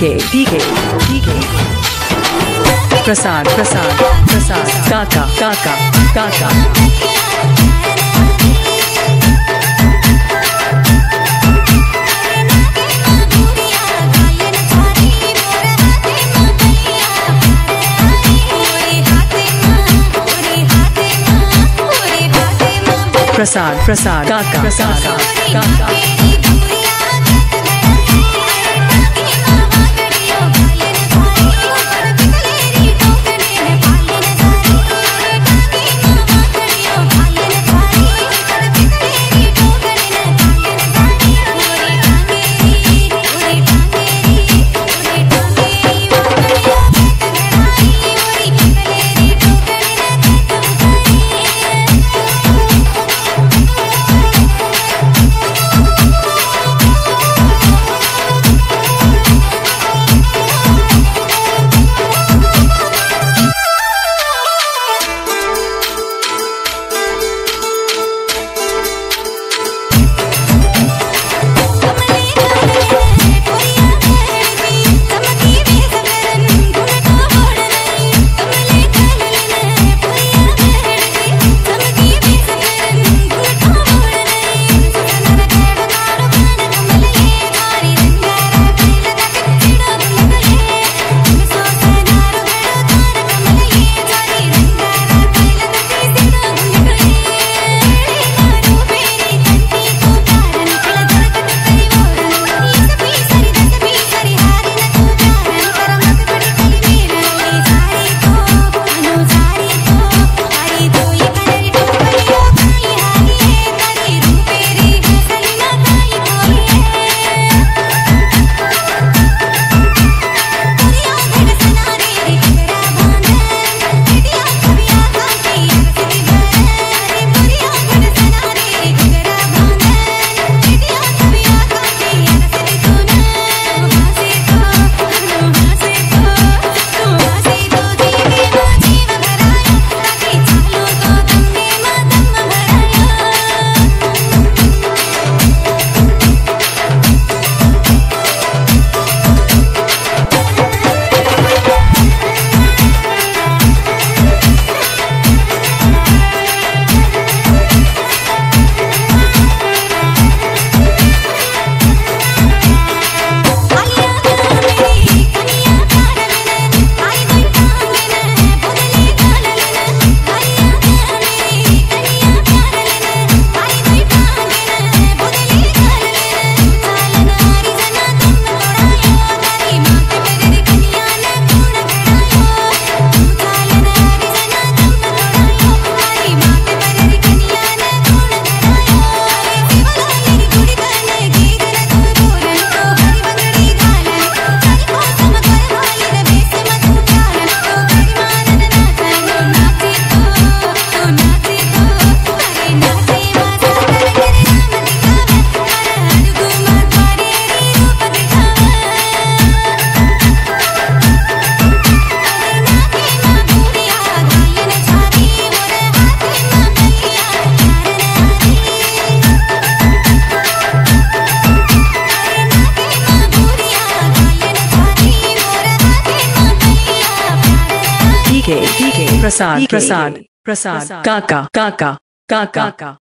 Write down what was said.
DK DK DK प्रसाद प्रसाद प्रसाद। काका काका काका। प्रसाद प्रसाद काका प्रसाद काका। प्रसाद प्रसाद प्रसाद। काका काका काका।